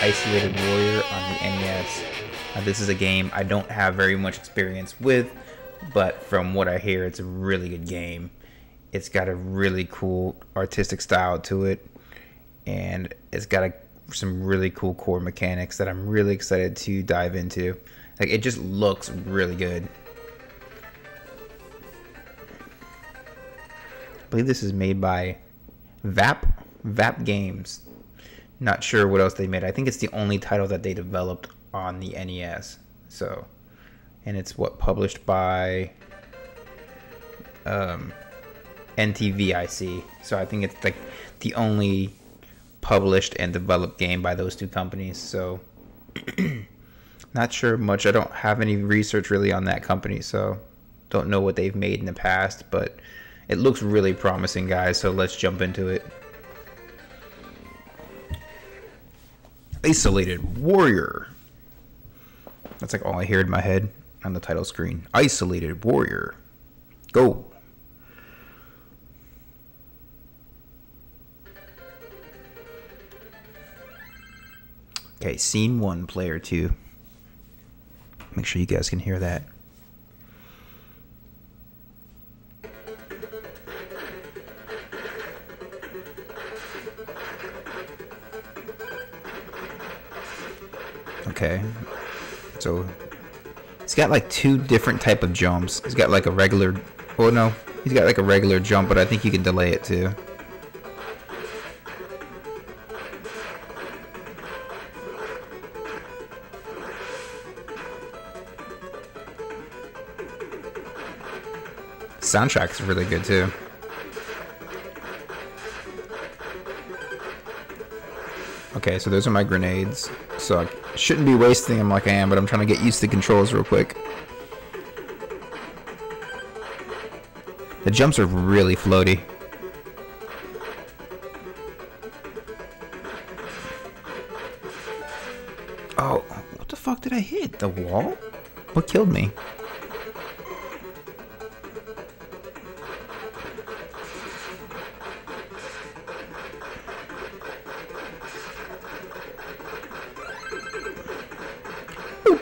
Isolated Warrior on the NES. This is a game I don't have very much experience with, but from what I hear, it's a really good game. It's got a really cool artistic style to it, and it's got a, some really cool core mechanics that I'm really excited to dive into. Like it just looks really good. I believe this is made by VAP VAP Games. Not sure what else they made. I think it's the only title that they developed on the NES. So, and it's what published by um, NTVIC. So I think it's like the only published and developed game by those two companies. So, not sure much. I don't have any research really on that company, so don't know what they've made in the past, but it looks really promising, guys. So let's jump into it. Isolated Warrior. That's like all I hear in my head on the title screen. Isolated Warrior. Go. Okay, scene one, player two. Make sure you guys can hear that. Okay. So he's got like two different type of jumps. He's got like a regular oh no, he's got like a regular jump, but I think you can delay it too. Soundtrack is really good too. Okay, so those are my grenades. So I shouldn't be wasting them like I am, but I'm trying to get used to controls real quick. The jumps are really floaty. Oh, what the fuck did I hit? The wall? What killed me?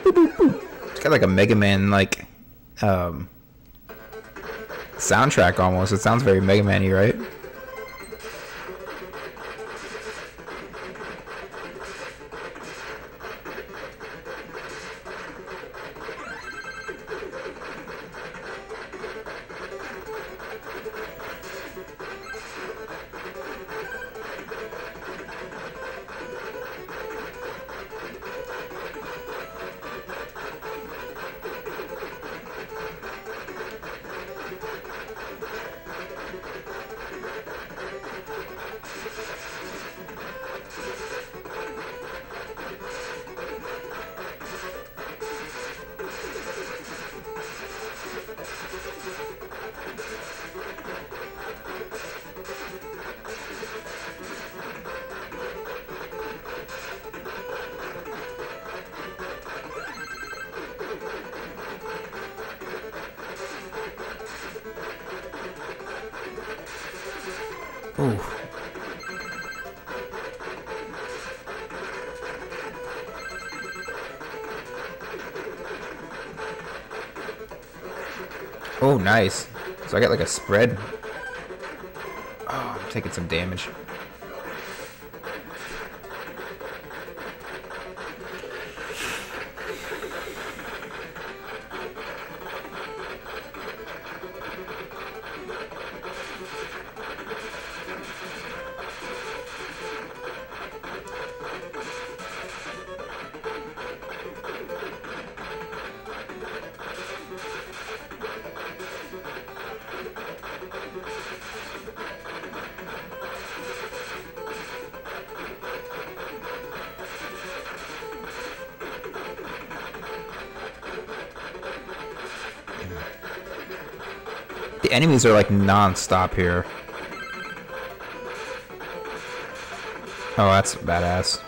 It's got like a Mega Man like um, soundtrack almost. It sounds very Mega Man-y, right? Ooh. Oh, nice. So I got like a spread. Oh, I'm taking some damage. Enemies are like non-stop here. Oh, that's badass.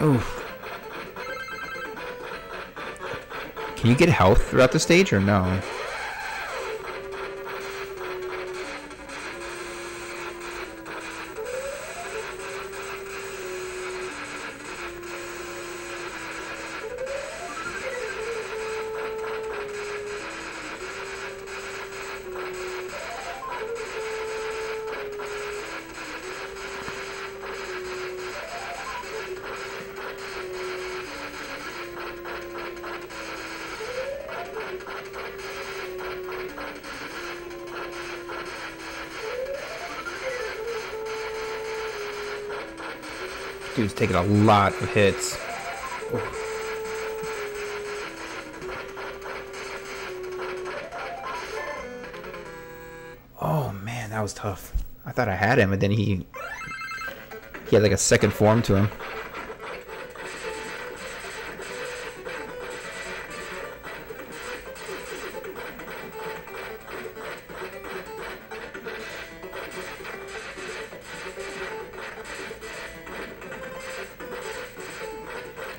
Oof. Can you get health throughout the stage or no? Dude's taking a lot of hits. Oh man, that was tough. I thought I had him, and then he he had like a second form to him.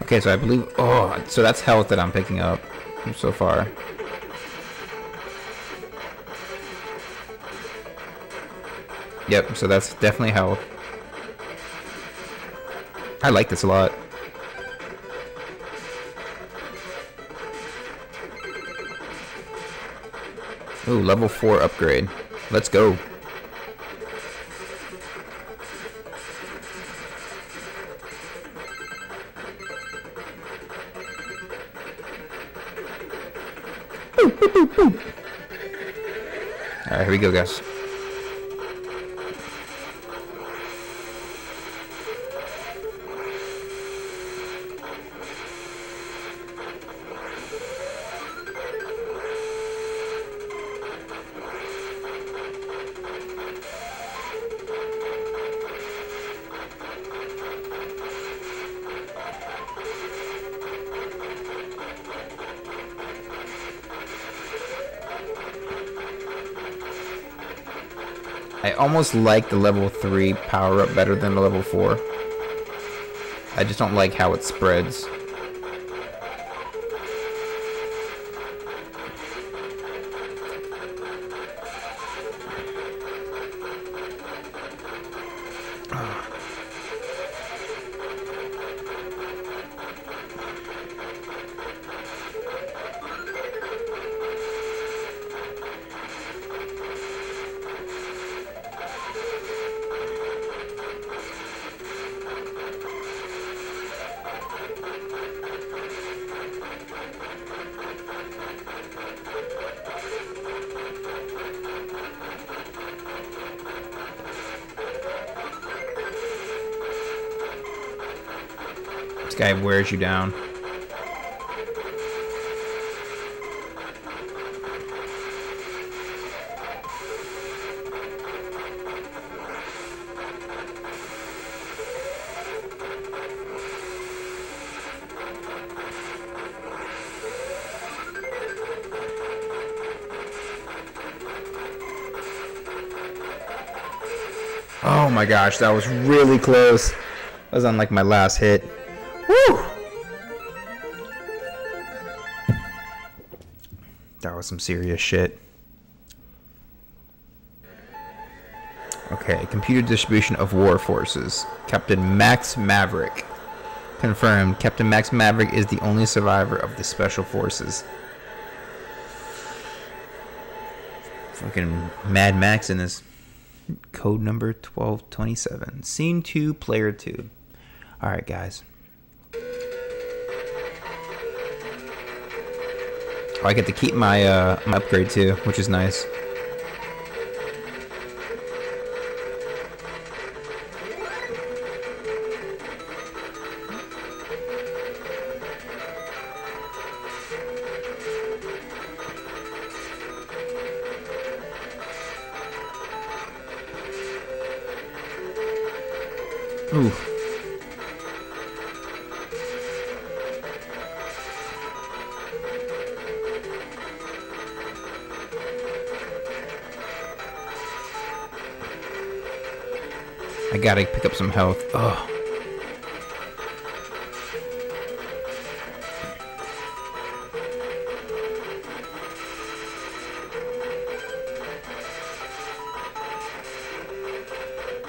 Okay, so I believe. Oh, so that's health that I'm picking up so far. Yep, so that's definitely health. I like this a lot. Ooh, level 4 upgrade. Let's go. Alright, here we go, guys. Almost like the level 3 power up better than the level 4. I just don't like how it spreads. Guy wears you down. Oh my gosh, that was really close. That was on like my last hit. Woo! That was some serious shit. Okay, computer distribution of war forces. Captain Max Maverick. Confirmed, Captain Max Maverick is the only survivor of the Special Forces. Fucking Mad Max in this. Code number 1227. Scene 2, Player 2. Alright, guys. Oh, I get to keep my, uh, my upgrade too, which is nice. Ooh. I gotta pick up some health. Ugh.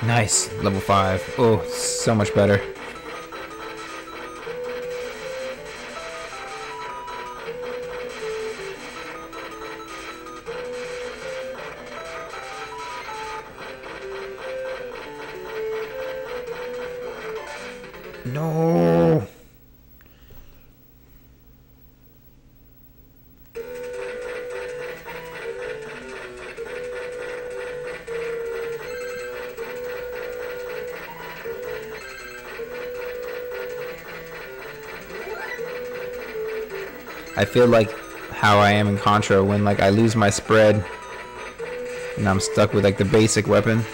Nice, level 5. Oh, so much better. No. I feel like how I am in Contra when like I lose my spread and I'm stuck with like the basic weapon.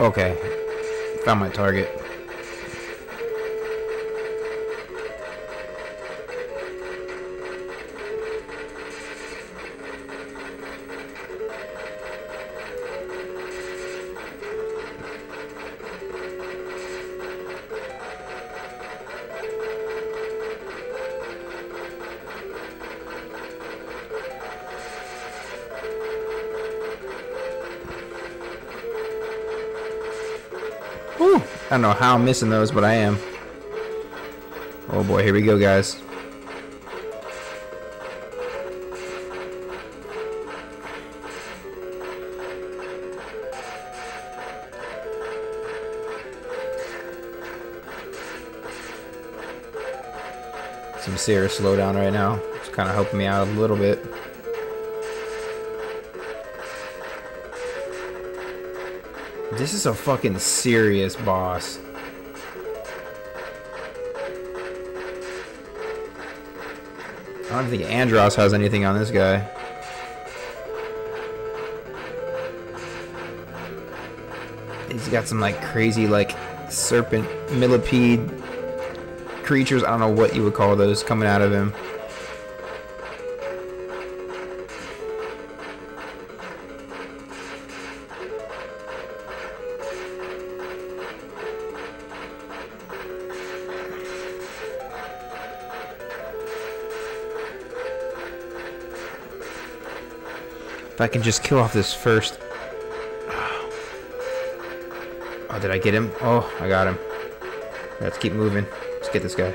Okay. Found my target. I don't know how I'm missing those, but I am. Oh boy, here we go, guys. Some serious slowdown right now. It's kind of helping me out a little bit. This is a fucking serious boss. I don't think Andross has anything on this guy. He's got some like crazy like serpent millipede creatures. I don't know what you would call those coming out of him. If I can just kill off this first. Oh, did I get him? Oh, I got him. Let's keep moving. Let's get this guy.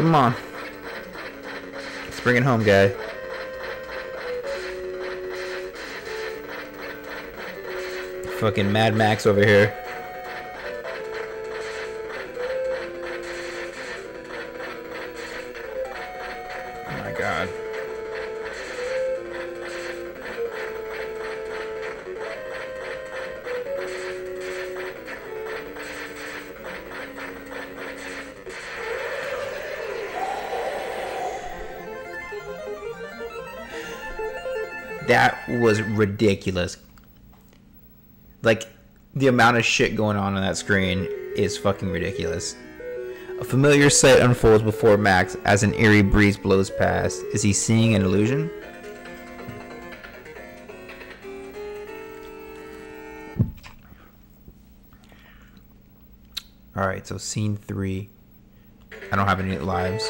Come on. Let's bring it home, guy. Fucking Mad Max over here. That was ridiculous. Like, the amount of shit going on on that screen is fucking ridiculous. A familiar sight unfolds before Max as an eerie breeze blows past. Is he seeing an illusion? Alright, so scene three. I don't have any lives.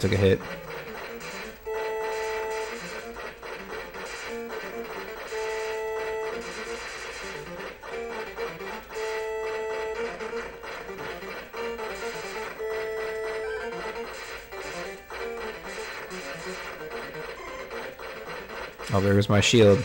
Took a hit. Oh, there goes my shield.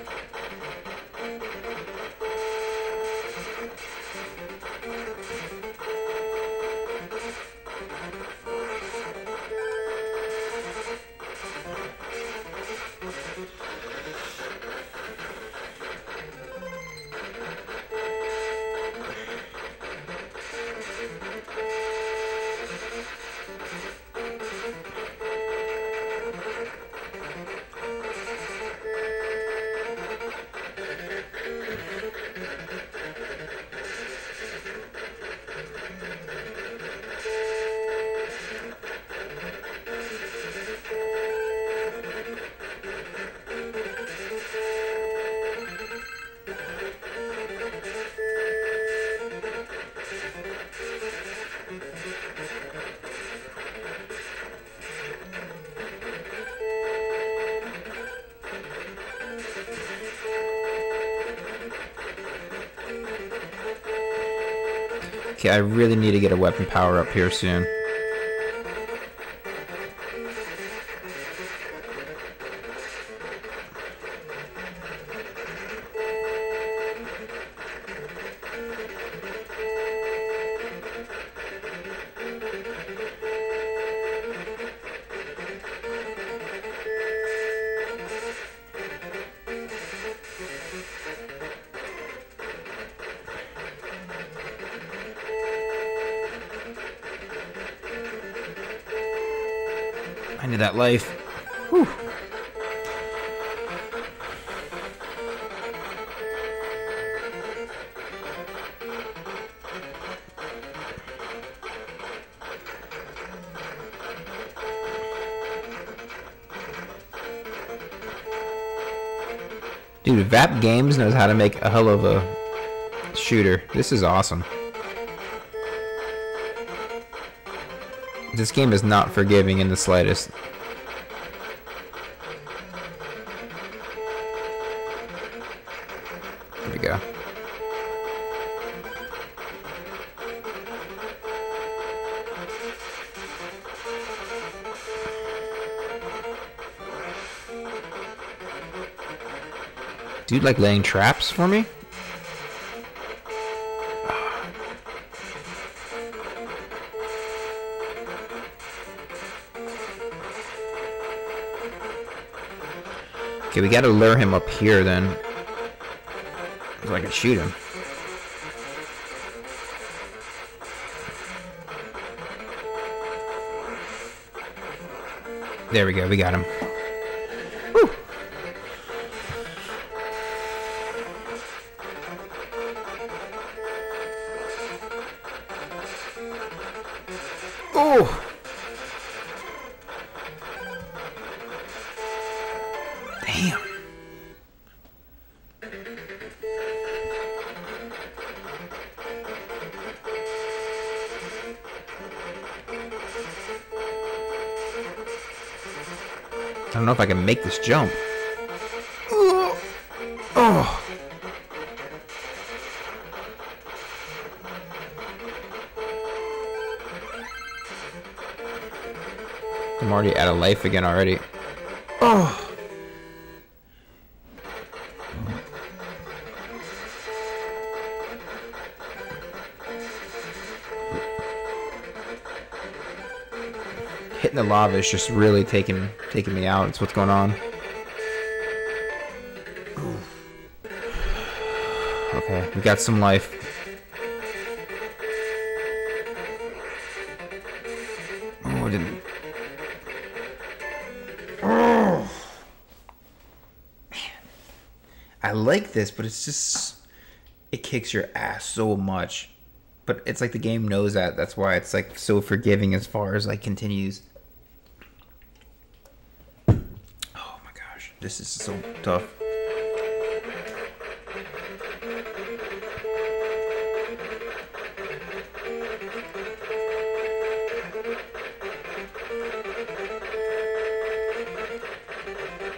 I really need to get a weapon power up here soon. Dude, Vap Games knows how to make a hell of a shooter. This is awesome. This game is not forgiving in the slightest. Dude, like laying traps for me? Okay, we gotta lure him up here then. So I can shoot him. There we go. We got him. I can make this jump. Oh. I'm already out of life again already. Hitting the lava is just really taking taking me out. It's what's going on. Okay, we got some life. Oh, I didn't. Oh. I like this, but it's just it kicks your ass so much. But it's like the game knows that. That's why it's like so forgiving as far as like continues. Oh my gosh, this is so tough.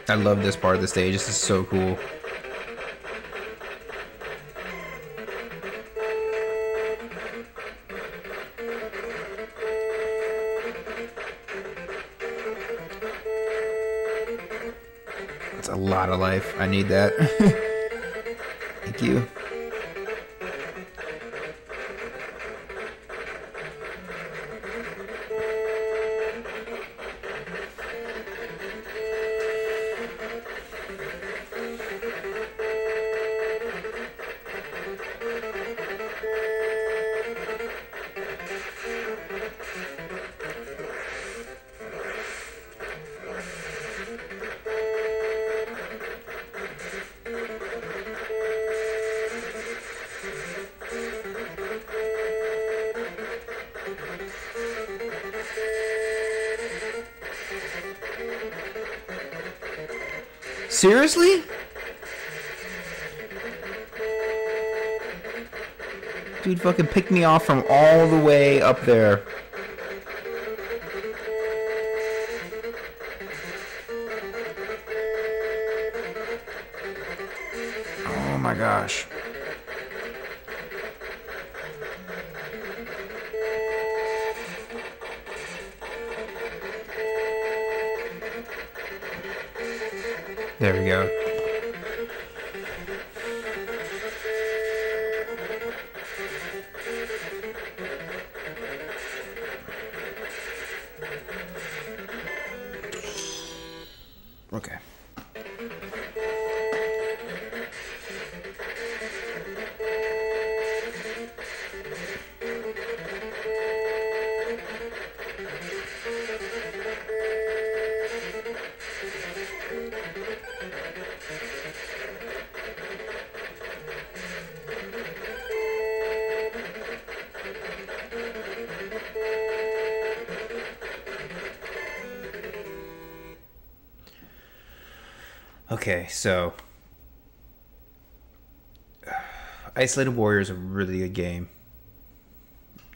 I love this part of the stage. This is so cool. Life. I need that. Thank you. Seriously? Dude fucking picked me off from all the way up there. There we go. Okay. Okay, so Isolated Warrior is a really good game.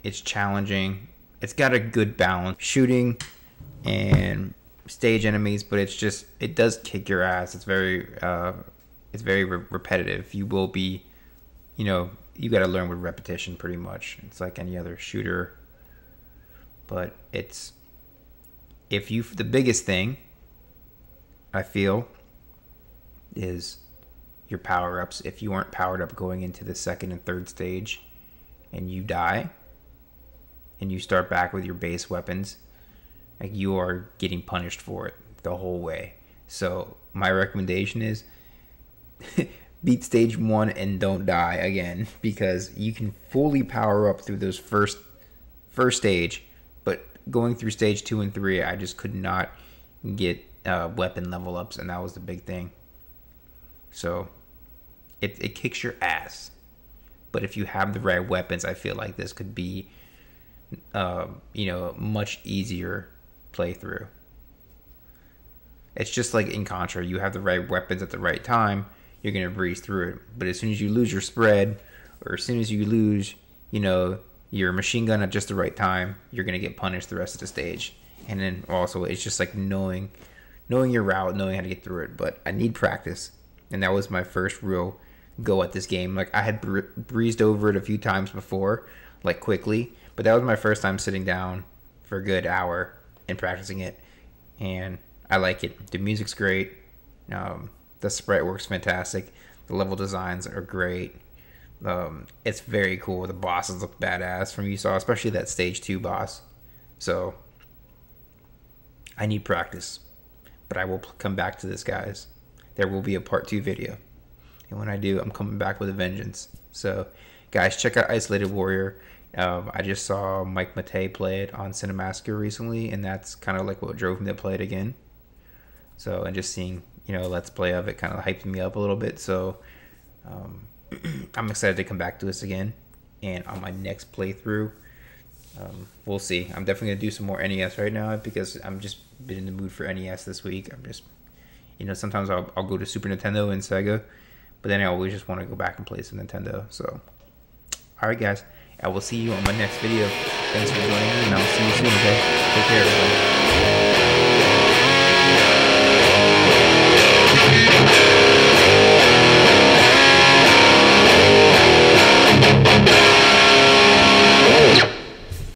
It's challenging. It's got a good balance, shooting and stage enemies, but it's just it does kick your ass. It's very uh, it's very re- repetitive. You will be, you know, you got to learn with repetition pretty much. It's like any other shooter, but it's if you the biggest thing I feel is your power ups. If you aren't powered up going into the second and third stage and you die and you start back with your base weapons, like you are getting punished for it the whole way. So my recommendation is beat stage one and don't die again because you can fully power up through those first first stage, but going through stage two and three, I just could not get uh, weapon level ups, and that was the big thing. So it it kicks your ass, but if you have the right weapons, I feel like this could be, uh, you know, much easier playthrough. It's just like in Contra, you have the right weapons at the right time, you're gonna breeze through it. But as soon as you lose your spread, or as soon as you lose, you know, your machine gun at just the right time, you're gonna get punished the rest of the stage. And then also, it's just like knowing, knowing your route, knowing how to get through it. But I need practice, and that was my first real go at this game. Like I had breezed over it a few times before, like quickly, but that was my first time sitting down for a good hour and practicing it, and I like it. The music's great. Um, the sprite works fantastic. The level designs are great. Um, it's very cool. The bosses look badass from you saw, especially that stage two boss. So I need practice, but I will come back to this, guys. There will be a part two video, and when I do, I'm coming back with a vengeance. So, guys, check out Isolated Warrior. Um, I just saw Mike Matei play it on Cinemassacre recently, and that's kind of like what drove me to play it again. So, and just seeing, you know, Let's Play of it kind of hyped me up a little bit. So, um, I'm excited to come back to this again. And on my next playthrough, um, we'll see. I'm definitely gonna do some more NES right now because I'm just been in the mood for NES this week. I'm just, you know, sometimes I'll, I'll go to Super Nintendo and Sega, but then I always just want to go back and play some Nintendo. So, all right, guys, I will see you on my next video. Thanks for joining me, and I'll see you soon. Okay, take care, everybody.